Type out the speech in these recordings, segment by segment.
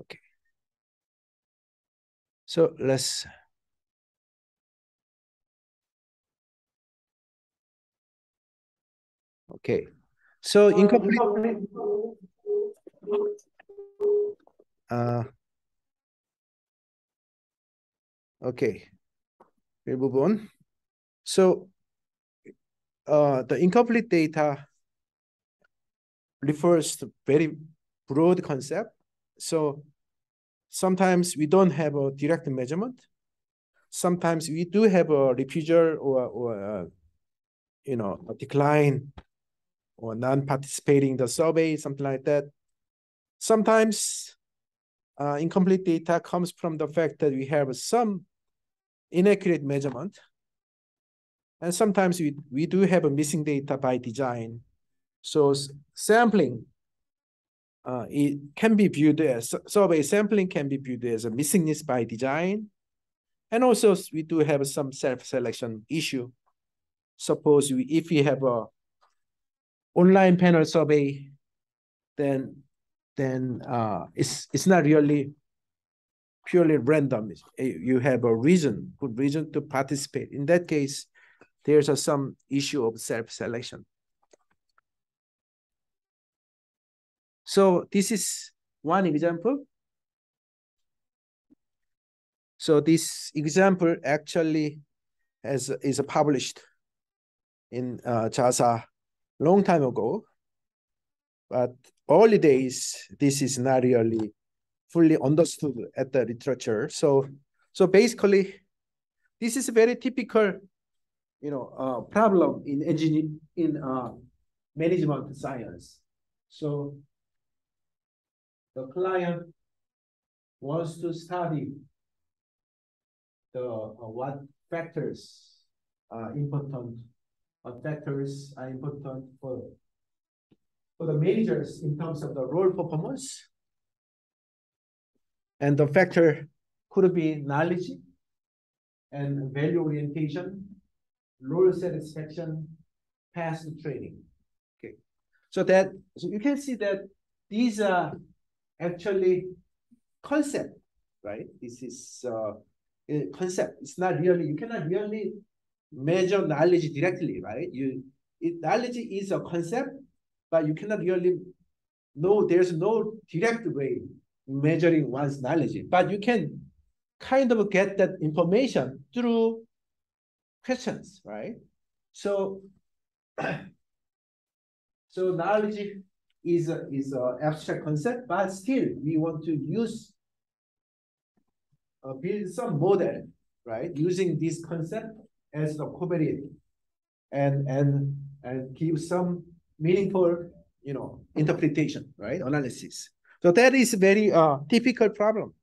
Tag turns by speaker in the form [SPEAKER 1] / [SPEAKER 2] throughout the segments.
[SPEAKER 1] Okay. So let's Okay. So incomplete uh okay. We move on. So uh the incomplete data refers to very broad concept. So sometimes we don't have a direct measurement. Sometimes we do have a refusal or, or uh, you know, a decline or non-participating the survey, something like that. Sometimes uh, incomplete data comes from the fact that we have some inaccurate measurement. And sometimes we, we do have a missing data by design. So sampling uh, it can be viewed as survey sampling can be viewed as a missingness by design. And also we do have some self-selection issue. Suppose we, if we have a online panel survey, then then uh, it's it's not really purely random. You have a reason, good reason to participate. In that case, there's a, some issue of self-selection. So this is one example. So this example actually has, is published in uh, JASA long time ago. But early days, this is not really fully understood at the literature. So, so basically, this is a very typical, you know, uh, problem in engineering in uh, management science. So the client wants to study the uh, what factors are important, what factors are important for for the managers in terms of the role performance. And the factor could be knowledge and value orientation, role satisfaction, past training. Okay. So that so you can see that these are actually concept, right? This is uh, a concept. It's not really, you cannot really measure knowledge directly, right? You it, Knowledge is a concept, but you cannot really know, there's no direct way measuring one's knowledge, but you can kind of get that information through questions, right? So, so knowledge is a, is a abstract concept, but still we want to use uh, build some model, right? Using this concept as the covariate and and and give some meaningful, you know, interpretation, right? Analysis. So that is very uh, typical problem,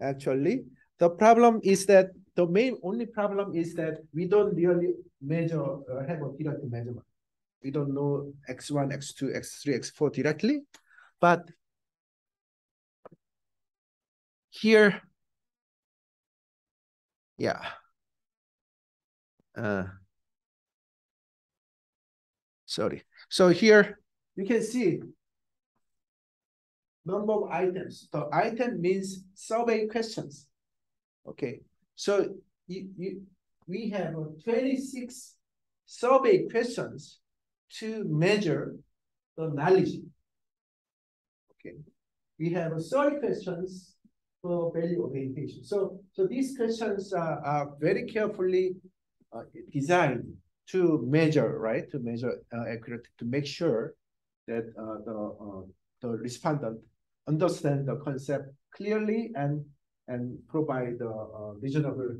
[SPEAKER 1] actually. The problem is that the main only problem is that we don't really measure uh, have a direct measurement we don't know x1, x2, x3, x4 directly, but here, yeah. Uh, sorry. So here you can see number of items. The item means survey questions. Okay. So you, you, we have 26 survey questions to measure the knowledge. Okay, we have 30 questions for value orientation. So, so these questions are, are very carefully uh, designed to measure, right? To measure uh, to make sure that uh, the uh, the respondent understand the concept clearly and and provide the uh, reasonable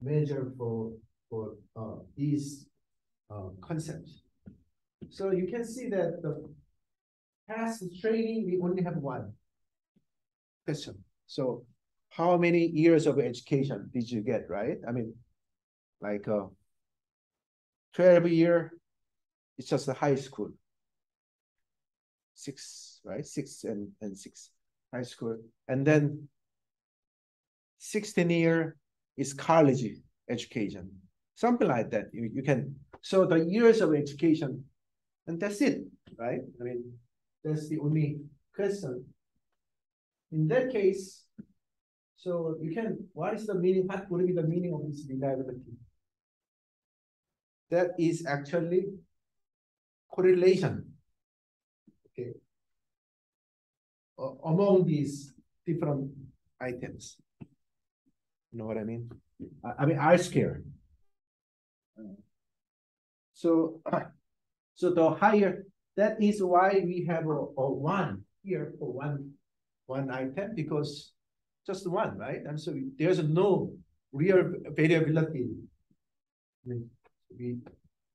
[SPEAKER 1] measure for for uh, these uh, concepts. So you can see that the past training, we only have one question. So how many years of education did you get, right? I mean, like uh, 12 year, it's just a high school. Six, right? Six and, and six high school. And then 16 year is college education. Something like that. You, you can so the years of education, and that's it, right? I mean, that's the only question in that case, so you can, what is the meaning, what would be the meaning of this reliability? That is actually correlation, okay, among these different items. You know what I mean? I mean R square. So, so the higher, that is why we have a, a one here for one, one item because just one, right? And so there's no real variability. We,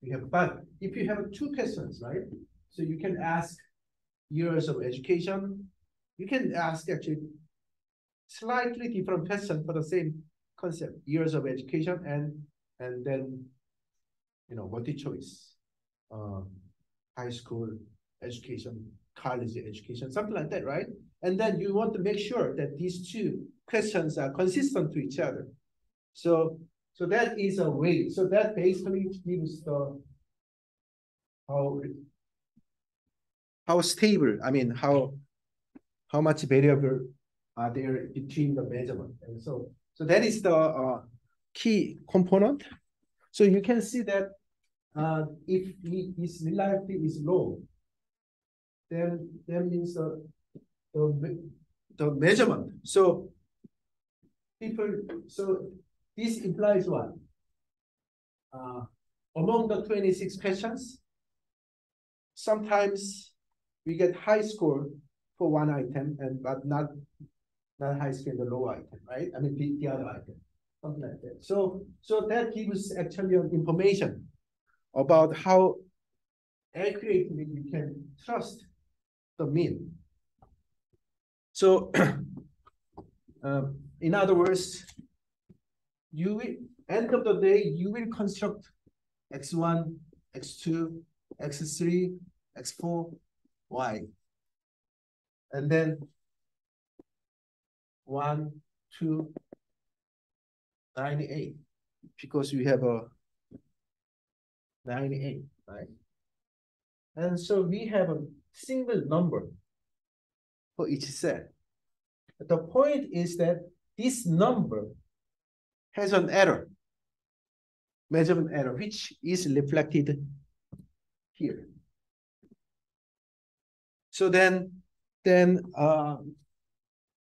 [SPEAKER 1] we have, but if you have two questions, right? So you can ask years of education. You can ask actually slightly different question for the same concept, years of education, and and then you know multi choice, uh, high school education, college education, something like that, right? And then you want to make sure that these two questions are consistent to each other. So, so that is a way. So that basically gives the how how stable. I mean, how how much variable are there between the measurement. And so, so that is the uh, key component. So you can see that uh, if his reliability is low, then that means the the, the measurement. So people, so this implies what? Uh, among the 26 questions, sometimes we get high score for one item and but not not high score in the low item, right? I mean the, the other item, something like that. So so that gives actually information about how accurately you can trust the mean. So, um, in other words, you will, end of the day, you will construct x1, x2, x3, x4, y. And then one, two, 98, because we have a 98, right? And so we have a single number for each set. The point is that this number has an error, measurement error, which is reflected here. So then, then, uh,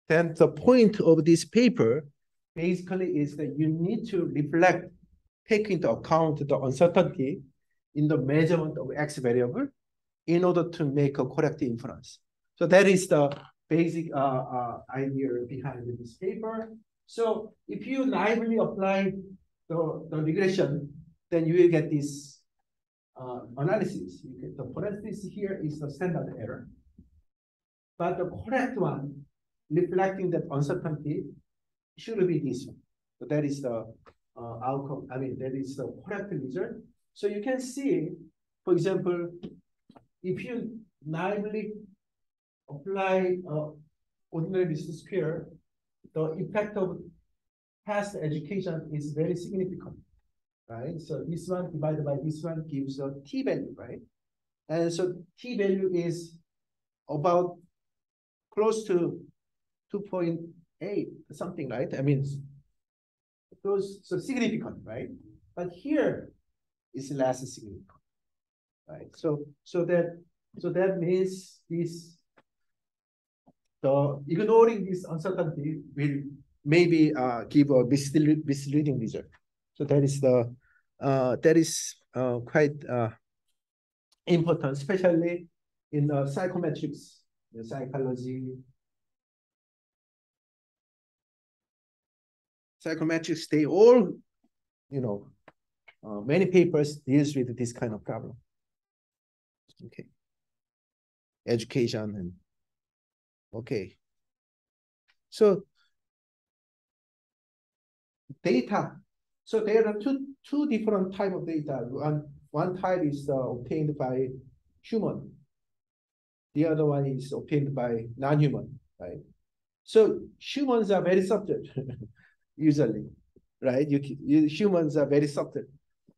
[SPEAKER 1] then the point of this paper basically is that you need to reflect, take into account the uncertainty in the measurement of x variable in order to make a correct inference. So that is the basic uh, uh, idea behind this paper. So if you naively apply the, the regression, then you will get this uh, analysis. You get the parenthesis here is the standard error. But the correct one, reflecting that uncertainty, should be this one. So that is the uh, outcome. I mean, that is the correct result. So you can see, for example, if you naively apply uh, ordinary least square, the effect of past education is very significant, right? So this one divided by this one gives a t value, right? And so t value is about close to 2.8 something, right? I mean, those so significant, right? But here is less significant, right? So so that so that means this the ignoring this uncertainty will maybe uh, give a misleading result. So that is the uh, that is uh, quite uh, important, especially in the psychometrics, the psychology, psychometrics. They all, you know, uh, many papers deals with this kind of problem. Okay, education and Okay. So data. So there are two two different type of data. One one type is uh, obtained by human. The other one is obtained by non-human, right? So humans are very subtle, usually, right? You, you humans are very subtle.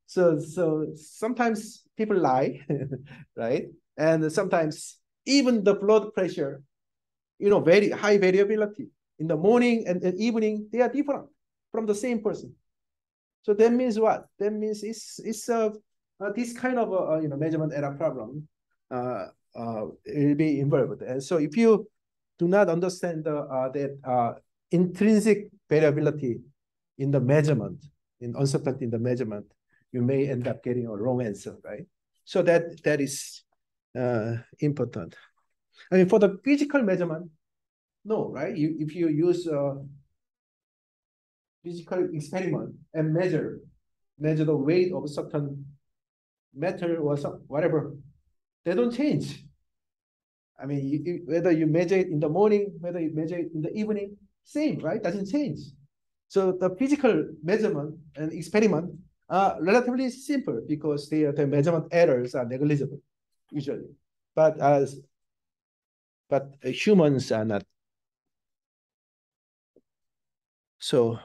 [SPEAKER 1] So so sometimes people lie, right? And sometimes even the blood pressure you know, very high variability. In the morning and, and evening, they are different from the same person. So that means what? That means it's it's uh, uh this kind of a, you know measurement error problem uh, uh, will be involved. And so if you do not understand the uh, that uh, intrinsic variability in the measurement, in uncertainty in the measurement, you may end up getting a wrong answer, right? So that that is uh, important. I mean, for the physical measurement, no, right? You, if you use a physical experiment and measure, measure the weight of certain metal or some, whatever, they don't change. I mean, you, you, whether you measure it in the morning, whether you measure it in the evening, same, right? Doesn't change. So the physical measurement and experiment are relatively simple because they, the measurement errors are negligible usually. But as but humans are not. So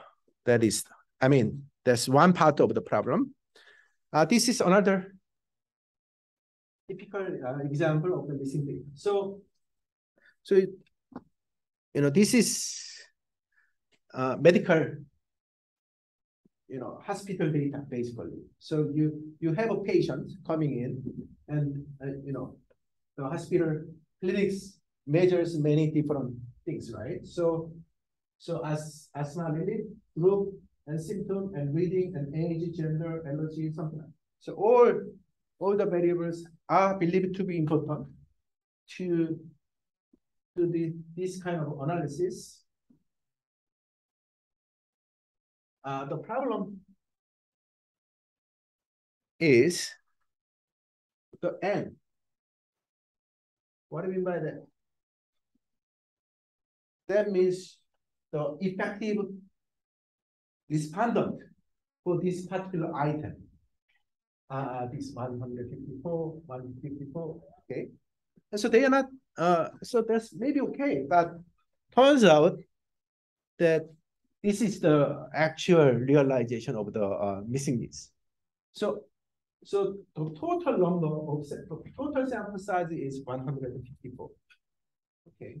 [SPEAKER 1] that is, I mean, that's one part of the problem. Uh, this is another typical uh, example of the missing data. So, so you know, this is uh, medical, you know, hospital data basically. So you you have a patient coming in, and uh, you know, the hospital clinics measures many different things, right? So, so as asthma relief, group and symptom and reading and age, gender, allergy, something. Like so all all the variables are believed to be important to to the this kind of analysis. Uh, the problem is the end. What do you mean by that? That means the effective respondent for this particular item. Uh, this 154, 154, okay. And so they are not, uh, so that's maybe okay, but turns out that this is the actual realization of the uh, missingness. So, so the total number of, the total sample size is 154, okay.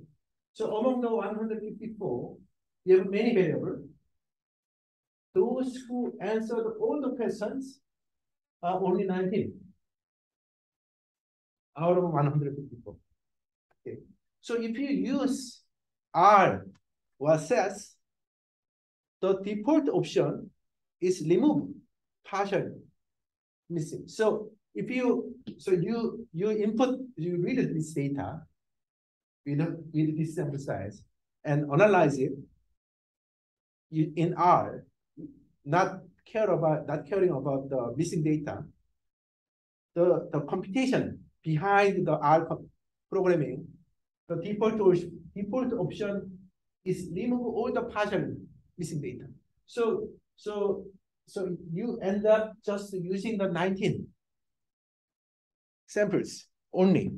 [SPEAKER 1] So among the 154, you have many variables. Those who answered all the questions are only 19 out of 154. Okay. So if you use R or SAS, the default option is remove partial missing. So if you so you you input you read this data with, with this sample size and analyze it in R, not care about not caring about the missing data, the, the computation behind the R programming, the default default option is remove all the partial missing data. So so so you end up just using the 19 samples only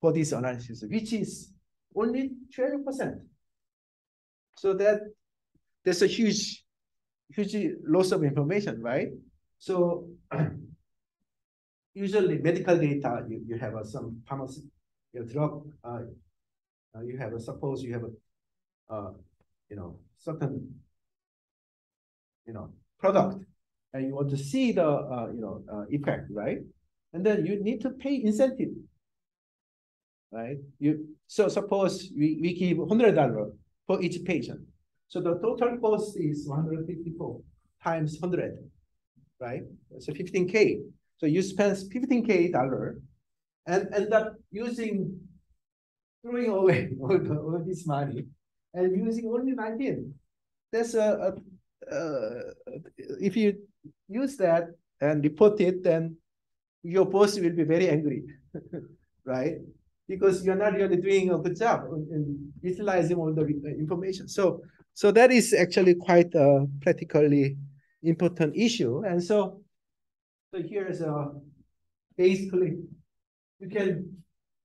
[SPEAKER 1] for this analysis, which is only 12%. So that there's a huge, huge loss of information, right? So usually medical data, you, you have uh, some pharmacy, your drug, uh, uh, you have a, suppose you have a, uh, you know, certain, you know, product, and you want to see the, uh, you know, uh, effect, right? And then you need to pay incentive right? You so suppose we, we give hundred dollar for each patient. So the total cost is 154 times 100, right? So 15K. So you spend 15K dollar and end up using, throwing away all, the, all this money and using only 19. That's a, a Uh, if you use that and report it, then your boss will be very angry, right? because you're not really doing a good job in utilizing all the uh, information. So, so that is actually quite a practically important issue. And so, so here's a basically you can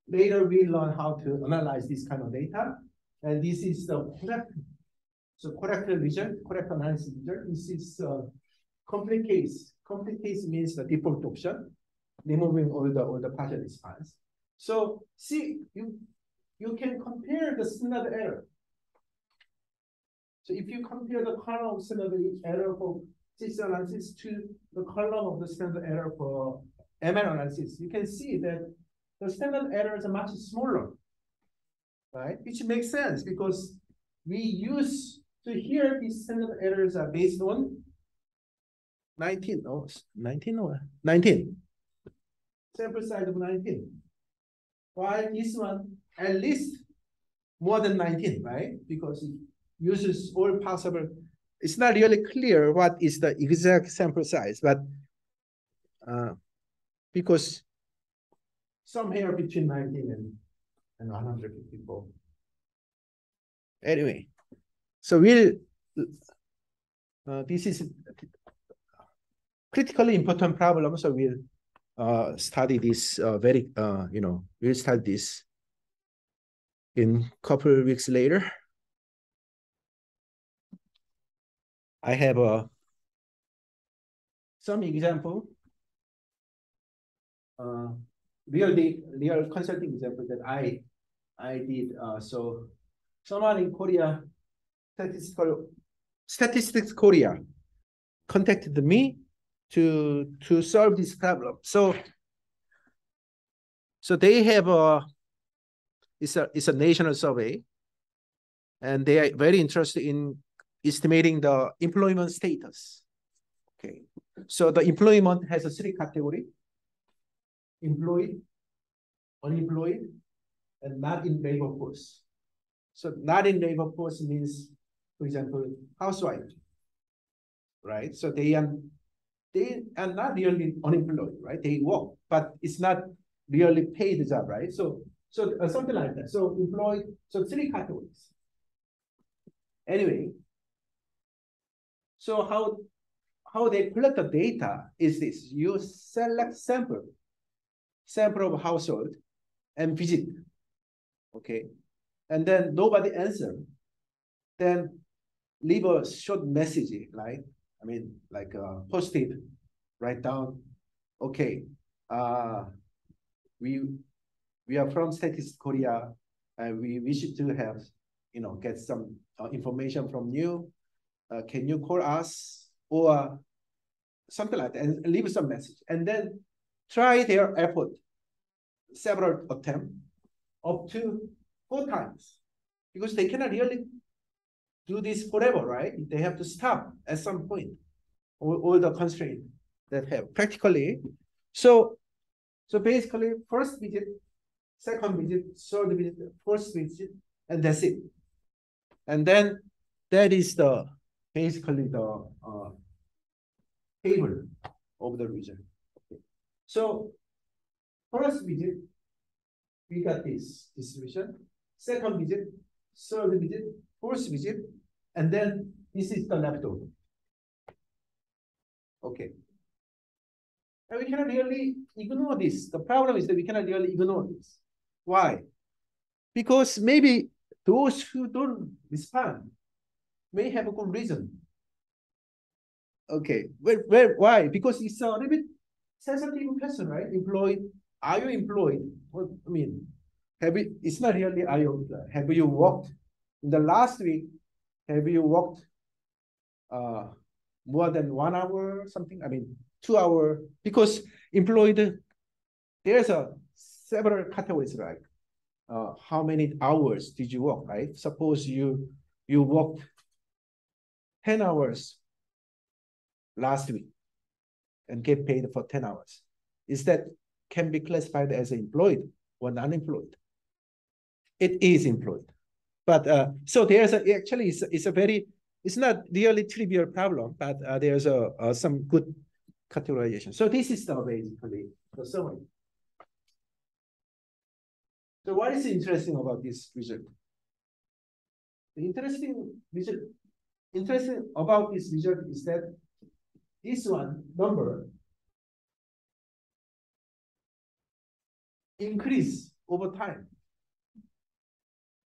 [SPEAKER 1] later we learn how to analyze this kind of data. And this is the so correct result, correct analysis result. This is uh, a complete case. Complete case means the default option, removing all the all the partial response. So see, you you can compare the standard error. So if you compare the column of standard error for this analysis to the column of the standard error for ML analysis, you can see that the standard errors are much smaller, right? Which makes sense because we use, so here these standard errors are based on 19, oh, 19 or 19. Sample size of 19. While this one, at least more than 19, right? Because it uses all possible. It's not really clear what is the exact sample size, but uh, because somewhere between 19 and, and 154. Anyway, so we'll, uh, this is critically important problem, so we'll uh, study this uh, very, uh, you know, we'll study this in a couple of weeks later. I have uh, some example, uh, real real consulting example that I I did. Uh, so someone in Korea, statistical statistics Korea, contacted me to to solve this problem. So so they have a it's a it's a national survey, and they are very interested in estimating the employment status. Okay, so the employment has a three category: employed, unemployed, and not in labor force. So not in labor force means, for example, housewife, right? So they are they are not really unemployed, right? They work, but it's not really paid job, right? So, so uh, something like that. So employed, so three categories. Anyway, so how how they collect the data is this: you select sample, sample of household, and visit. Okay, and then nobody answer, then leave a short message, right? I mean, like uh, post it, write down, okay, uh, we we are from Statistics Korea, and we wish to have, you know, get some uh, information from you. Uh, can you call us or something like that, and leave some message, and then try their effort, several attempts, up to four times, because they cannot really do this forever, right? They have to stop at some point, all, all the constraints that have practically. So, so basically first visit, second visit, third visit, fourth visit, and that's it. And then that is the basically the uh, table of the region. Okay. So first visit, we got this distribution. Second visit, third visit, fourth visit, and then this is the leftover. Okay. And we cannot really ignore this. The problem is that we cannot really ignore this. Why? Because maybe those who don't respond may have a good reason. Okay, where, where, why? Because it's a little bit sensitive question, right? Employed, are you employed? What I mean, have you, it's not really are you, have you worked in the last week? Have you worked uh, more than one hour something? I mean, two hour, because employed, there's a several categories like uh, how many hours did you work, right? Suppose you you worked 10 hours last week and get paid for 10 hours. Is that can be classified as employed or unemployed? It is employed. But uh, so there's a, actually it's, it's a very it's not really trivial problem, but uh, there's a, uh, some good categorization. So this is the basically the summary. So what is interesting about this result? The interesting result, interesting about this result is that this one number increase over time.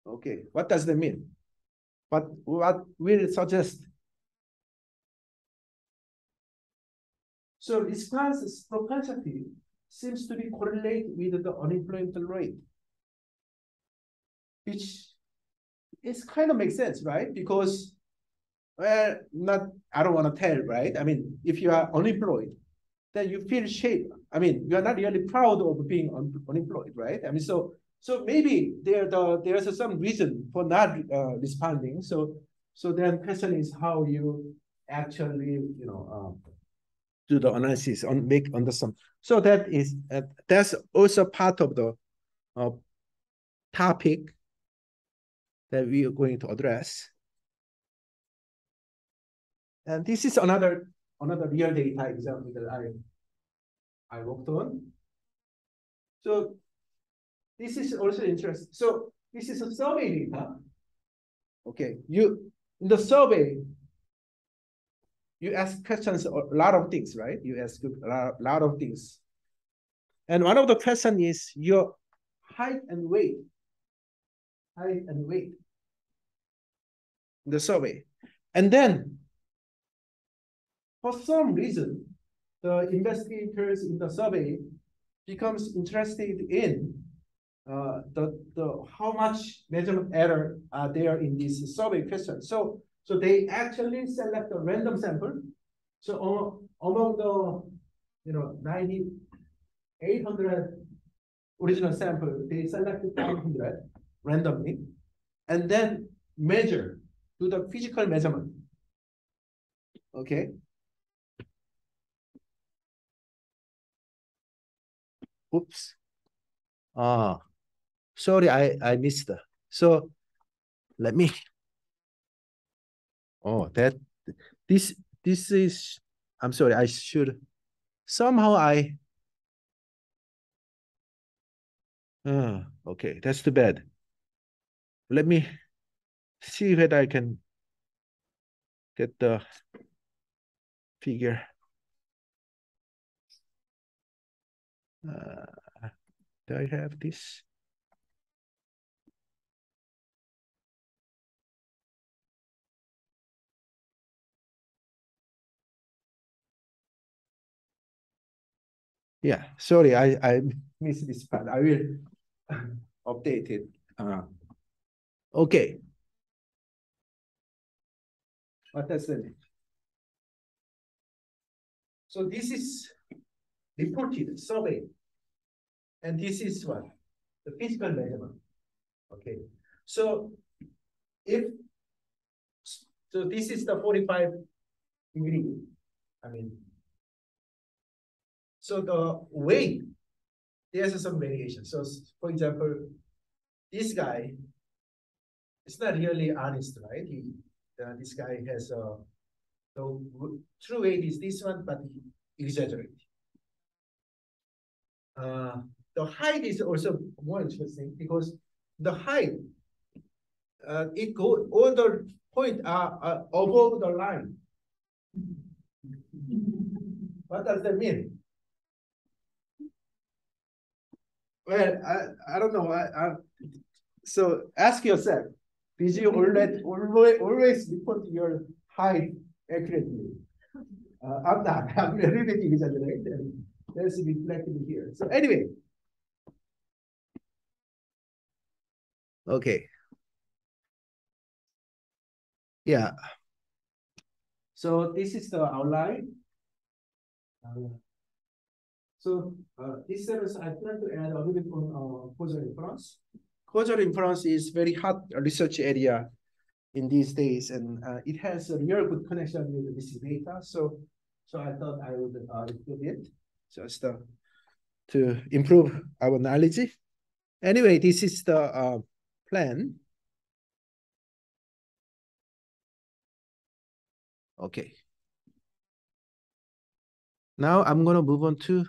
[SPEAKER 1] Okay, what does that mean? But what will suggest? So response propensity seems to be correlated with the unemployment rate. which is kind of makes sense, right? Because well, not I don't want to tell, right? I mean, if you are unemployed, then you feel shame. I mean, you are not really proud of being un unemployed, right? I mean, so so maybe there the there's some reason for not uh, responding. So so then question is how you actually you know uh, do the analysis on make understand. So that is uh, that's also part of the uh, topic that we are going to address. And this is another another real data example that I I worked on. So this is also interesting. So this is a survey data. Okay, you in the survey, you ask questions a lot of things, right? You ask a lot, lot of things. And one of the question is your height and weight. Height and weight. The survey. And then for some reason, the investigators in the survey becomes interested in uh, the, the how much measurement error are there in this survey question. So, so they actually select a random sample. So among the you know 9,800 original sample, they selected 500 randomly, and then measure do the physical measurement. Okay. Oops. Ah, sorry, I, I missed. So let me. Oh, that this this is. I'm sorry. I should somehow I. Uh, okay, that's too bad. Let me see whether I can get the figure. Uh, do I have this? Yeah, sorry, I, I missed this part. I will update it. Uh, okay. What does that mean? So this is reported survey. And this is what? The physical measurement. Okay. So if so this is the 45 degree. I mean, so the weight, there's some variation. So for example, this guy, it's not really honest, right? He, uh, this guy has a, the true weight is this one, but he exaggerated. Uh, the height is also more interesting because the height, uh, it go all the point are, are above the line. what does that mean? Well, I, I don't know. I, I, so ask yourself, did you always, always, always report your height accurately? Uh, I'm not. I'm a little bit exaggerated. That's reflected here. So anyway. Okay. Yeah. So this is the outline. Uh, so uh, this service I plan to add a little bit on uh, causal inference. Causal inference is very hot research area in these days, and uh, it has a real good connection with this data. So, so I thought I would uh, include it just uh, to improve our knowledge. Anyway, this is the uh, plan. Okay. Now I'm going to move on to